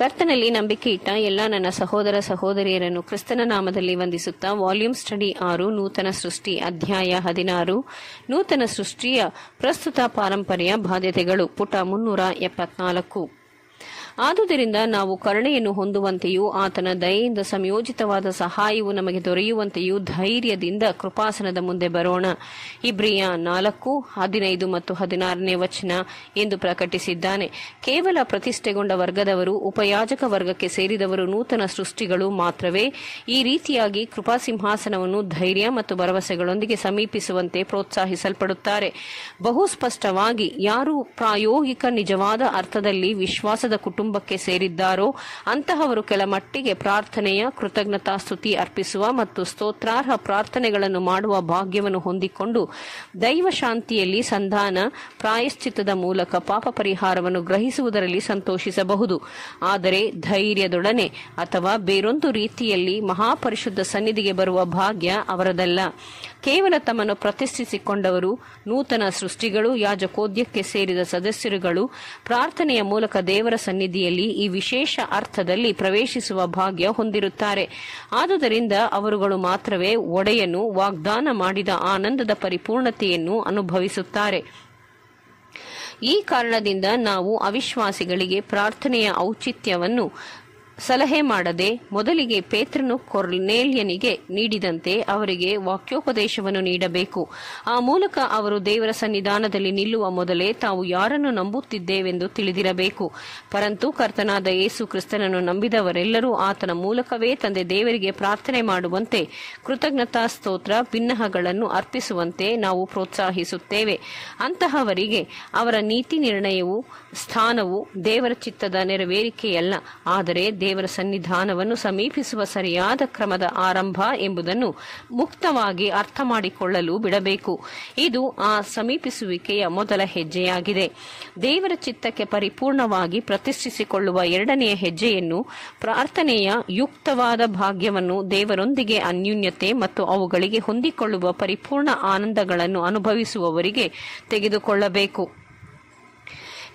ಕರ್ತನಲ್ಲಿ ನಂಬಿಕೆ ಇಟ್ಟ ಎಲ್ಲ ನನ್ನ ಸಹೋದರ ಸಹೋದರಿಯರನ್ನು ಕ್ರಿಸ್ತನ ನಾಮದಲ್ಲಿ ವಂದಿಸುತ್ತಾ ವಾಲ್ಯೂಮ್ ಸ್ಟಡಿ ಆರು, ನೂತನ ಸೃಷ್ಟಿ ಅಧ್ಯಾಯ ಹದಿನಾರು. ನೂತನ ಸೃಷ್ಟಿಯ ಪ್ರಸ್ತುತ ಪಾರಂಪರ್ಯ ಬಾಧ್ಯತೆಗಳು ಪುಟ ಮುನ್ನೂರ ಎಪ್ಪತ್ನಾಲ್ಕು. ಆದುದರಿಂದ ನಾವು ಕರುಣೆಯನ್ನು ಹೊಂದುವಂತೆಯೂ ಆತನ ದಯೆಯಿಂದ ಸಂಯೋಜಿತವಾದ ಸಹಾಯವು ನಮಗೆ ದೊರೆಯುವಂತೆಯೂ ಧೈರ್ಯದಿಂದ ಕೃಪಾಸನದ ಮುಂದೆ ಬರೋಣ. ಇಬ್ರಿಯ ನಾಲ್ಕು, ಹದಿನೈದು ಮತ್ತು ಹದಿನಾರನೇ ವಚನ ಎಂದು ಪ್ರಕಟಿಸಿದ್ದಾನೆ. ಕೇವಲ ಪ್ರತಿಷ್ಠೆಗೊಂಡ ವರ್ಗದವರು, ಉಪಯಾಜಕ ವರ್ಗಕ್ಕೆ ಸೇರಿದವರು ನೂತನ ಸೃಷ್ಟಿಗಳು ಮಾತ್ರವೇ. ಈ ರೀತಿಯಾಗಿ ಕೃಪಾಸಿಂಹಾಸನವನ್ನು ಧೈರ್ಯ ಮತ್ತು ಭರವಸೆಗಳೊಂದಿಗೆ ಸಮೀಪಿಸುವಂತೆ ಪ್ರೋತ್ಸಾಹಿಸಲ್ಪಡುತ್ತಾರೆ. ಬಹು ಸ್ಪಷ್ಟವಾಗಿ ಯಾರು ಪ್ರಾಯೋಗಿಕ ನಿಜವಾದ ಅರ್ಥದಲ್ಲಿ ವಿಶ್ವಾಸದ ಕುಟುಂಬಕ್ಕೆ ಸೇರಿದ್ದಾರೋ ಅಂತಹವರು ಕೆಳಮಟ್ಟಿಗೆ ಪ್ರಾರ್ಥನೆಯ ಕೃತಜ್ಞತಾ ಸ್ತುತಿ ಅರ್ಪಿಸುವ ಮತ್ತು ಸ್ತೋತ್ರಾರ್ಹ ಪ್ರಾರ್ಥನೆಗಳನ್ನು ಮಾಡುವ ಭಾಗ್ಯವನ್ನು ಹೊಂದಿಕೊಂಡು ದೈವ ಶಾಂತಿಯಲ್ಲಿ ಸಂಧಾನ ಪ್ರಾಯಶ್ಚಿತ್ತದ ಮೂಲಕ ಪಾಪ ಪರಿಹಾರವನ್ನು ಗ್ರಹಿಸುವುದರಲ್ಲಿ ಸಂತೋಷಿಸಬಹುದು. ಆದರೆ ಧೈರ್ಯದೊಡನೆ ಅಥವಾ ಬೇರೊಂದು ರೀತಿಯಲ್ಲಿ ಮಹಾಪರಿಶುದ್ಧ ಸನ್ನಿಧಿಗೆ ಬರುವ ಭಾಗ್ಯ ಅವರದಲ್ಲ. ಕೇವಲ ತಮ್ಮನ್ನು ಪ್ರತಿಷ್ಠಿಸಿಕೊಂಡವರು, ನೂತನ ಸೃಷ್ಟಿಗಳು, ಯಾಜಕೋದ್ಯಕ್ಕೆ ಸೇರಿದ ಸದಸ್ಯರುಗಳು ಪ್ರಾರ್ಥನೆಯ ಮೂಲಕ ದೇವರ ಸನ್ನಿಧಿಯಲ್ಲಿ ಈ ವಿಶೇಷ ಅರ್ಥದಲ್ಲಿ ಪ್ರವೇಶಿಸುವ ಭಾಗ್ಯ ಹೊಂದಿರುತ್ತಾರೆ. ಆದುದರಿಂದ ಅವರುಗಳು ಮಾತ್ರವೇ ಒಡೆಯನು ವಾಗ್ದಾನ ಮಾಡಿದ ಆನಂದದ ಪರಿಪೂರ್ಣತೆಯನ್ನು ಅನುಭವಿಸುತ್ತಾರೆ. ಈ ಕಾರಣದಿಂದ ನಾವು ಅವಿಶ್ವಾಸಿಗಳಿಗೆ ಪ್ರಾರ್ಥನೆಯ ಔಚಿತ್ಯವನ್ನು ಸಲಹೆ ಮಾಡದೆ ಮೊದಲಿಗೆ ಪೇತ್ರನು ಕೊರ್ನೇಲ್ಯನಿಗೆ ನೀಡಿದಂತೆ ಅವರಿಗೆ ವಾಕ್ಯೋಪದೇಶವನ್ನು ನೀಡಬೇಕು. ಆ ಮೂಲಕ ಅವರು ದೇವರ ಸನ್ನಿಧಾನದಲ್ಲಿ ನಿಲ್ಲುವ ಮೊದಲೇ ತಾವು ಯಾರನ್ನು ನಂಬುತ್ತಿದ್ದೇವೆಂದು ತಿಳಿದಿರಬೇಕು. ಪರಂತು ಕರ್ತನಾದ ಯೇಸು ಕ್ರಿಸ್ತನನ್ನು ನಂಬಿದವರೆಲ್ಲರೂ ಆತನ ಮೂಲಕವೇ ತಂದೆ ದೇವರಿಗೆ ಪ್ರಾರ್ಥನೆ ಮಾಡುವಂತೆ, ಕೃತಜ್ಞತಾ ಸ್ತೋತ್ರ ಭಿನ್ನಹಗಳನ್ನು ಅರ್ಪಿಸುವಂತೆ ನಾವು ಪ್ರೋತ್ಸಾಹಿಸುತ್ತೇವೆ. ಅಂತಹವರಿಗೆ ಅವರ ನೀತಿ ನಿರ್ಣಯವು, ಸ್ಥಾನವು ದೇವರ ಚಿತ್ತದ ನೆರವೇರಿಕೆಯಲ್ಲ, ಆದರೆ ದೇವರ ಸನ್ನಿಧಾನವನ್ನು ಸಮೀಪಿಸುವ ಸರಿಯಾದ ಕ್ರಮದ ಆರಂಭ ಎಂಬುದನ್ನು ಮುಕ್ತವಾಗಿ ಅರ್ಥ ಮಾಡಿಕೊಳ್ಳಲು ಬಿಡಬೇಕು. ಇದು ಆ ಸಮೀಪಿಸುವಿಕೆಯ ಮೊದಲ ಹೆಜ್ಜೆಯಾಗಿದೆ. ದೇವರ ಚಿತ್ತಕ್ಕೆ ಪರಿಪೂರ್ಣವಾಗಿ ಪ್ರತಿಷ್ಠಿಸಿಕೊಳ್ಳುವ ಎರಡನೆಯ ಹೆಜ್ಜೆಯನ್ನು ಪ್ರಾರ್ಥನೆಯ ಯುಕ್ತವಾದ ಭಾಗ್ಯವನ್ನು ದೇವರೊಂದಿಗೆ ಅನ್ಯೂನ್ಯತೆ ಮತ್ತು ಅವುಗಳಿಗೆ ಹೊಂದಿಕೊಳ್ಳುವ ಪರಿಪೂರ್ಣ ಆನಂದಗಳನ್ನು ಅನುಭವಿಸುವವರಿಗೆ ತೆಗೆದುಕೊಳ್ಳಬೇಕು.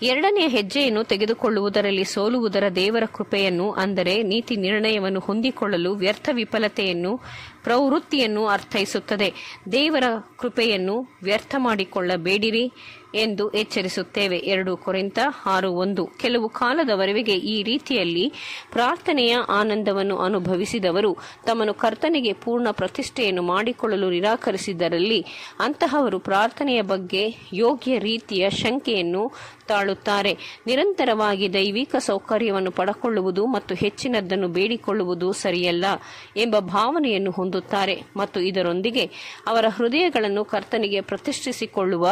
ಎರಡನೆಯ ಹೆಜ್ಜೆಯನ್ನು ತೆಗೆದುಕೊಳ್ಳುವುದರಲ್ಲಿ ಸೋಲುವುದರ ದೇವರ ಕೃಪೆಯನ್ನು ಅಂದರೆ ನೀತಿ ನಿರ್ಣಯವನ್ನು ಹೊಂದಿಕೊಳ್ಳಲು ವ್ಯರ್ಥ ವಿಫಲತೆಯನ್ನು ಪ್ರವೃತ್ತಿಯನ್ನು ಅರ್ಥೈಸುತ್ತದೆ. ದೇವರ ಕೃಪೆಯನ್ನು ವ್ಯರ್ಥ ಮಾಡಿಕೊಳ್ಳಬೇಡಿರಿ ಎಂದು ಎಚ್ಚರಿಸುತ್ತೇವೆ. ಎರಡು ಕೊರಿಂತ ಆರು ಒಂದು. ಕೆಲವು ಕಾಲದವರೆಗೆ ಈ ರೀತಿಯಲ್ಲಿ ಪ್ರಾರ್ಥನೆಯ ಆನಂದವನ್ನು ಅನುಭವಿಸಿದವರು ತಮ್ಮನ್ನು ಕರ್ತನಿಗೆ ಪೂರ್ಣ ಪ್ರತಿಷ್ಠೆಯನ್ನು ಮಾಡಿಕೊಳ್ಳಲು ನಿರಾಕರಿಸಿದರಲ್ಲಿ ಅಂತಹವರು ಪ್ರಾರ್ಥನೆಯ ಬಗ್ಗೆ ಯೋಗ್ಯ ರೀತಿಯ ಶಂಕೆಯನ್ನು ತಾಳುತ್ತಾರೆ. ನಿರಂತರವಾಗಿ ದೈವಿಕ ಸೌಕರ್ಯವನ್ನು ಪಡಕೊಳ್ಳುವುದು ಮತ್ತು ಹೆಚ್ಚಿನದ್ದನ್ನು ಬೇಡಿಕೊಳ್ಳುವುದು ಸರಿಯಲ್ಲ ಎಂಬ ಭಾವನೆಯನ್ನು ಹೊಂದುತ್ತಾರೆ ಮತ್ತು ಇದರೊಂದಿಗೆ ಅವರ ಹೃದಯಗಳನ್ನು ಕರ್ತನಿಗೆ ಪ್ರತಿಷ್ಠಿಸಿಕೊಳ್ಳುವ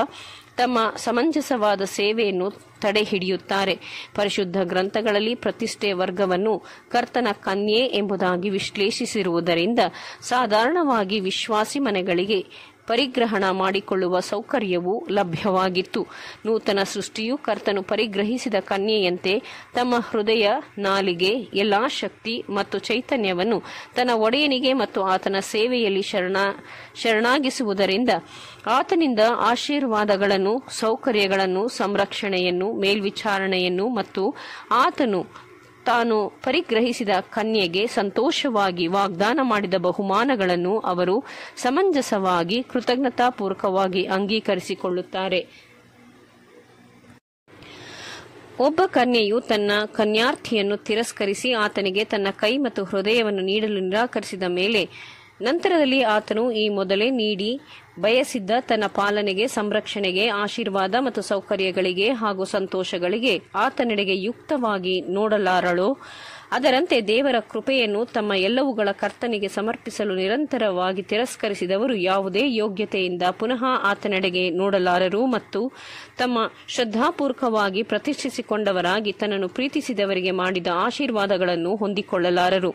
ತಮ್ಮ ಸಮಂಜಸವಾದ ಸೇವೆಯನ್ನು ತಡೆ ಹಿಡಿಯುತ್ತಾರೆ ಪರಿಶುದ್ಧ ಗ್ರಂಥಗಳಲ್ಲಿ ಪ್ರತಿಷ್ಠೆ ವರ್ಗವನ್ನು ಕರ್ತನ ಕನ್ಯೆ ಎಂಬುದಾಗಿ ವಿಶ್ಲೇಷಿಸಿರುವುದರಿಂದ ಸಾಧಾರಣವಾಗಿ ವಿಶ್ವಾಸಿ ಮನೆಗಳಿಗೆ ಪರಿಗ್ರಹಣ ಮಾಡಿಕೊಳ್ಳುವ ಸೌಕರ್ಯವು ಲಭ್ಯವಾಗಿತ್ತು. ನೂತನ ಸೃಷ್ಟಿಯು ಕರ್ತನು ಪರಿಗ್ರಹಿಸಿದ ಕನ್ಯೆಯಂತೆ ತಮ್ಮ ಹೃದಯ, ನಾಲಿಗೆ, ಎಲ್ಲಾ ಶಕ್ತಿ ಮತ್ತು ಚೈತನ್ಯವನ್ನು ತನ್ನ ಒಡೆಯನಿಗೆ ಮತ್ತು ಆತನ ಸೇವೆಯಲ್ಲಿ ಶರಣ, ಶರಣಾಗಿಸುವುದರಿಂದ ಆತನಿಂದ ಆಶೀರ್ವಾದಗಳನ್ನು, ಸೌಕರ್ಯಗಳನ್ನು, ಸಂರಕ್ಷಣೆಯನ್ನು, ಮೇಲ್ವಿಚಾರಣೆಯನ್ನು ಮತ್ತು ಆತನು ತಾನು ಪರಿಗ್ರಹಿಸಿದ ಕನ್ಯೆಗೆ ಸಂತೋಷವಾಗಿ ವಾಗ್ದಾನ ಮಾಡಿದ ಬಹುಮಾನಗಳನ್ನು ಅವರು ಸಮಂಜಸವಾಗಿ, ಕೃತಜ್ಞತಾಪೂರ್ವಕವಾಗಿ ಅಂಗೀಕರಿಸಿಕೊಳ್ಳುತ್ತಾರೆ. ಒಬ್ಬ ಕನ್ಯೆಯು ತನ್ನ ಕನ್ಯಾರ್ಥಿಯನ್ನು ತಿರಸ್ಕರಿಸಿ ಆತನಿಗೆ ತನ್ನ ಕೈ ಮತ್ತು ಹೃದಯವನ್ನು ನೀಡಲು ನಿರಾಕರಿಸಿದ ಮೇಲೆ ನಂತರದಲ್ಲಿ ಆತನು ಈ ಮೊದಲೇ ನೀಡಿ ಬಯಸಿದ್ದ ತನ್ನ ಪಾಲನೆಗೆ, ಸಂರಕ್ಷಣೆಗೆ, ಆಶೀರ್ವಾದ ಮತ್ತು ಸೌಕರ್ಯಗಳಿಗೆ ಹಾಗೂ ಸಂತೋಷಗಳಿಗೆ ಆತನೆಡೆಗೆ ಯುಕ್ತವಾಗಿ ನೋಡಲಾರಳೋ. ಅದರಂತೆ ದೇವರ ಕೃಪೆಯನ್ನು ತಮ್ಮ ಎಲ್ಲವುಗಳ ಕರ್ತನಿಗೆ ಸಮರ್ಪಿಸಲು ನಿರಂತರವಾಗಿ ತಿರಸ್ಕರಿಸಿದವರು ಯಾವುದೇ ಯೋಗ್ಯತೆಯಿಂದ ಪುನಃ ಆತನೆಡೆಗೆ ನೋಡಲಾರರು ಮತ್ತು ತಮ್ಮ ಶ್ರದ್ಧಾಪೂರ್ವಕವಾಗಿ ಪ್ರತಿಷ್ಠಿಸಿಕೊಂಡವರಾಗಿ ತನ್ನನ್ನು ಪ್ರೀತಿಸಿದವರಿಗೆ ಮಾಡಿದ ಆಶೀರ್ವಾದಗಳನ್ನು ಹೊಂದಿಕೊಳ್ಳಲಾರರು.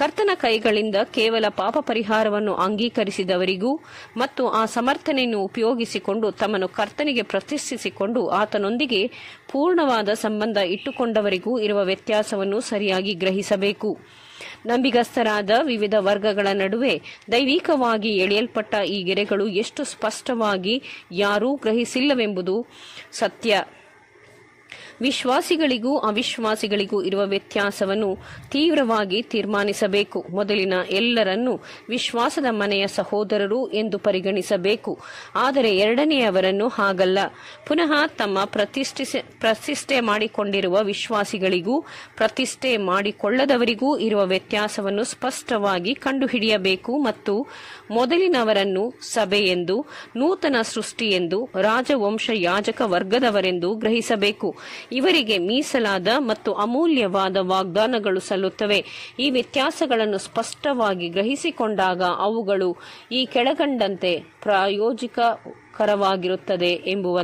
ಕರ್ತನ ಕೈಗಳಿಂದ ಕೇವಲ ಪಾಪ ಪರಿಹಾರವನ್ನು ಅಂಗೀಕರಿಸಿದವರಿಗೂ ಮತ್ತು ಆ ಸಮರ್ಥನೆಯನ್ನು ಉಪಯೋಗಿಸಿಕೊಂಡು ತಮ್ಮನ್ನು ಕರ್ತನಿಗೆ ಪ್ರತಿಷ್ಠಿಸಿಕೊಂಡು ಆತನೊಂದಿಗೆ ಪೂರ್ಣವಾದ ಸಂಬಂಧ ಇಟ್ಟುಕೊಂಡವರಿಗೂ ಇರುವ ವ್ಯತ್ಯಾಸವನ್ನು ಸರಿಯಾಗಿ ಗ್ರಹಿಸಬೇಕು. ನಂಬಿಗಸ್ತರಾದ ವಿವಿಧ ವರ್ಗಗಳ ನಡುವೆ ದೈವಿಕವಾಗಿ ಎಳೆಯಲ್ಪಟ್ಟ ಈ ಗೆರೆಗಳು ಎಷ್ಟು ಸ್ಪಷ್ಟವಾಗಿ ಯಾರೂ ಗ್ರಹಿಸಿಲ್ಲವೆಂಬುದು ಸತ್ಯ. ವಿಶ್ವಾಸಿಗಳಿಗೂ ಅವಿಶ್ವಾಸಿಗಳಿಗೂ ಇರುವ ವ್ಯತ್ಯಾಸವನ್ನು ತೀವ್ರವಾಗಿ ತೀರ್ಮಾನಿಸಬೇಕು. ಮೊದಲಿನ ಎಲ್ಲರನ್ನೂ ವಿಶ್ವಾಸದ ಮನೆಯ ಸಹೋದರರು ಎಂದು ಪರಿಗಣಿಸಬೇಕು. ಆದರೆ ಎರಡನೆಯವರನ್ನು ಹಾಗಲ್ಲ. ಪುನಃ ತಮ್ಮ ಪ್ರತಿಷ್ಠಿಸ, ಪ್ರತಿಷ್ಠೆ ಮಾಡಿಕೊಂಡಿರುವ ವಿಶ್ವಾಸಿಗಳಿಗೂ, ಪ್ರತಿಷ್ಠೆ ಮಾಡಿಕೊಳ್ಳದವರಿಗೂ ಇರುವ ವ್ಯತ್ಯಾಸವನ್ನು ಸ್ಪಷ್ಟವಾಗಿ ಕಂಡುಹಿಡಿಯಬೇಕು ಮತ್ತು ಮೊದಲಿನವರನ್ನು ಸಭೆ ಎಂದು ನೂತನ ಸೃಷ್ಟಿ ಎಂದು ರಾಜವಂಶ ಯಾಜಕ ವರ್ಗದವರೆಂದು ಗ್ರಹಿಸಬೇಕು. ಇವರಿಗೆ ಮೀಸಲಾದ ಮತ್ತು ಅಮೂಲ್ಯವಾದ ವಾಗ್ದಾನಗಳು ಸಲ್ಲುತ್ತವೆ. ಈ ವ್ಯತ್ಯಾಸಗಳನ್ನು ಸ್ಪಷ್ಟವಾಗಿ ಗ್ರಹಿಸಿಕೊಂಡಾಗ ಅವುಗಳು ಈ ಕೆಳಕಂಡಂತೆ ಪ್ರಾಯೋಜಿಕಕರವಾಗಿರುತ್ತದೆ ಎಂಬುವಂತೆ.